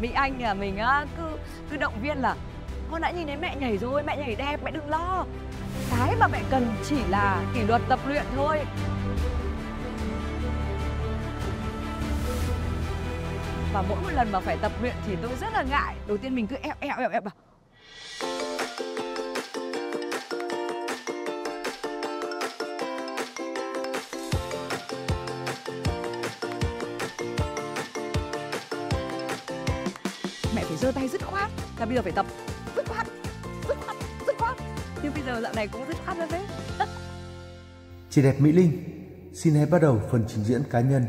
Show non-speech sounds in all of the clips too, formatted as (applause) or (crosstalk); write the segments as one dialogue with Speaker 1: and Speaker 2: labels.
Speaker 1: mỹ anh nhà mình á, cứ cứ động viên là con đã nhìn thấy mẹ nhảy rồi, mẹ nhảy đẹp, mẹ đừng lo. Cái mà mẹ cần chỉ là kỷ luật tập luyện thôi. Và mỗi một lần mà phải tập luyện thì tôi rất là ngại. Đầu tiên mình cứ eo eo eo eo, bảo mẹ phải giơ tay dứt khoát. Là bây giờ phải tập dứt khoát dứt khoát dứt khoát. Nhưng bây giờ dạo này cũng dứt khoát hơn đấy.
Speaker 2: Chị đẹp Mỹ Linh, xin hãy bắt đầu phần trình diễn cá nhân.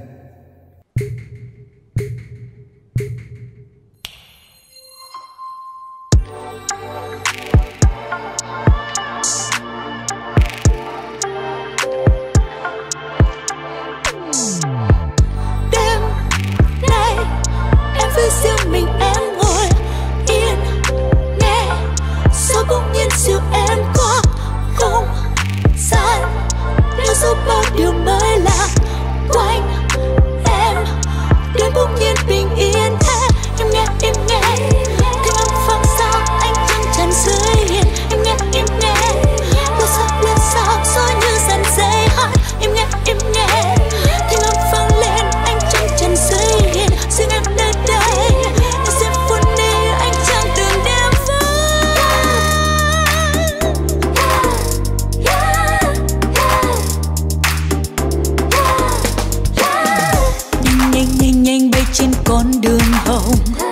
Speaker 3: Trên con đường hồng.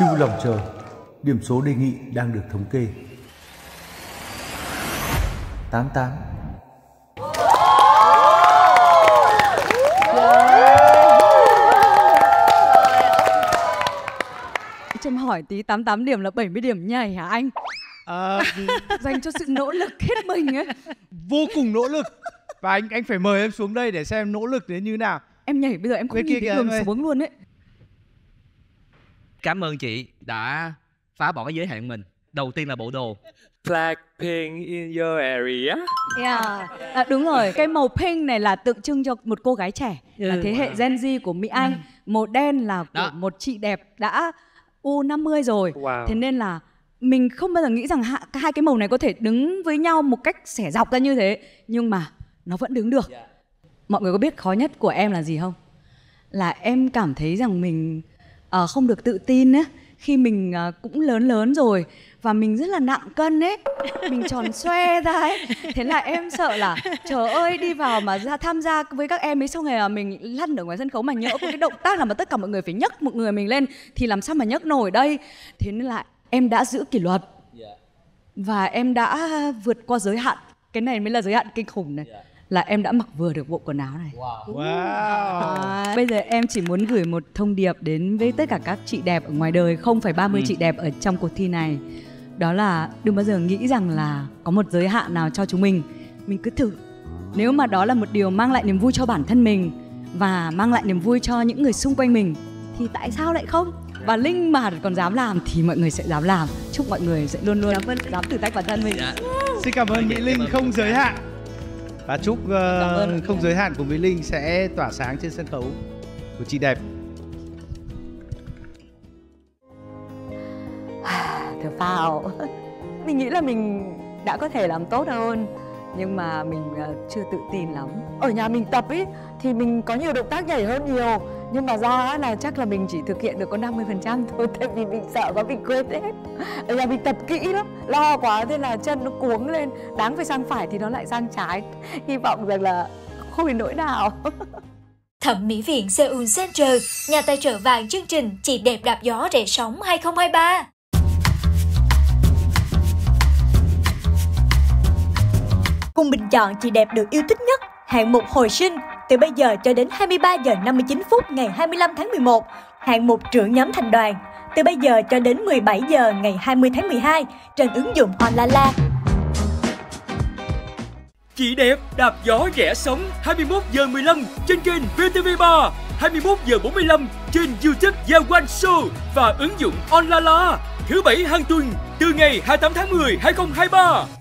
Speaker 2: Vui lòng chờ, điểm số đề nghị đang được thống kê. 88
Speaker 1: cho em hỏi tí 88 điểm là 70 điểm nhảy hả anh?
Speaker 4: Ờ, (laughs)
Speaker 1: dành cho sự nỗ lực hết mình ấy.
Speaker 4: Vô cùng nỗ lực. Và anh anh phải mời em xuống đây để xem nỗ lực đến như nào.
Speaker 1: Em nhảy bây giờ em không
Speaker 4: Bên
Speaker 1: nhìn
Speaker 4: kia
Speaker 1: thấy
Speaker 4: kìa,
Speaker 1: đường
Speaker 4: em ơi.
Speaker 1: xuống luôn ấy
Speaker 5: Cảm ơn chị đã phá bỏ cái giới hạn mình. Đầu tiên là bộ đồ.
Speaker 6: Blackpink in your area.
Speaker 1: Yeah. À, đúng rồi, cái màu pink này là tượng trưng cho một cô gái trẻ là
Speaker 5: Ừ.
Speaker 1: thế hệ Gen Z của Mỹ Anh. Màu đen là của
Speaker 5: Đó.
Speaker 1: một chị đẹp đã U50 rồi.
Speaker 6: Wow.
Speaker 1: Thế nên là mình không bao giờ nghĩ rằng hai cái màu này có thể đứng với nhau một cách xẻ dọc ra như thế, nhưng mà nó vẫn đứng được. Mọi người có biết khó nhất của em là gì không? Là em cảm thấy rằng mình ờ, không được tự tin á khi mình ờ, cũng lớn lớn rồi và mình rất là nặng cân ấy mình tròn xoe ra ấy. Thế là em sợ là trời ơi đi vào mà ra tham gia với các em ấy xong rồi là mình lăn ở ngoài sân khấu mà nhỡ có cái động tác là mà tất cả mọi người phải nhấc một người mình lên thì làm sao mà nhấc nổi đây? Thế nên là em đã giữ kỷ luật và em đã vượt qua giới hạn. Cái này mới là giới hạn kinh khủng này là em đã mặc vừa được bộ quần áo này.
Speaker 4: Wow.
Speaker 1: À, bây giờ em chỉ muốn gửi một thông điệp đến với tất cả các chị đẹp ở ngoài đời không phải 30 chị đẹp ở trong cuộc thi này. Đó là đừng bao giờ nghĩ rằng là có một giới hạn nào cho chúng mình. Mình cứ thử. Nếu mà đó là một điều mang lại niềm vui cho bản thân mình và mang lại niềm vui cho những người xung quanh mình thì tại sao lại không? Và linh mà còn dám làm thì mọi người sẽ dám làm. Chúc mọi người sẽ luôn luôn dám thử thách bản thân mình.
Speaker 5: Dạ.
Speaker 4: xin cảm ơn mỹ linh không giới hạn Và chúc uh,
Speaker 7: ơn.
Speaker 4: không giới hạn của Mỹ Linh sẽ tỏa sáng trên sân khấu của chị đẹp. (sighs)
Speaker 7: thở phào (laughs) mình nghĩ là mình đã có thể làm tốt hơn nhưng mà mình ờ, chưa tự tin lắm.
Speaker 1: Ở nhà mình tập ấy thì mình có nhiều động tác nhảy hơn nhiều. Nhưng mà ra á là chắc là mình chỉ thực hiện được có 50% thôi (laughs) tại vì mình sợ quá mình quên hết. Ở nhà mình tập kỹ lắm lo quá thế là chân nó cuống lên. Đáng phải sang phải thì nó lại sang trái. (laughs) Hy vọng rằng là không bị nỗi nào. (laughs)
Speaker 8: Thẩm mỹ viện Seoul Center, nhà tài trợ vàng chương trình Chị đẹp đạp gió rẻ sóng 2023.
Speaker 9: Cùng bình chọn chị đẹp được yêu thích nhất hạng mục hồi sinh. Từ bây giờ cho đến 23 giờ 59 phút ngày 25 tháng 11, hạng mục trưởng nhóm thành đoàn. Từ bây giờ cho đến 17 giờ ngày 20 tháng 12 trên ứng dụng Honlala.
Speaker 6: Chị đẹp đạp gió rẽ sóng 21 giờ 15 trên kênh VTV3 21 giờ 45 trên YouTube Gia One Show và ứng dụng Onlala thứ bảy hàng tuần từ ngày 28 tháng 10 2023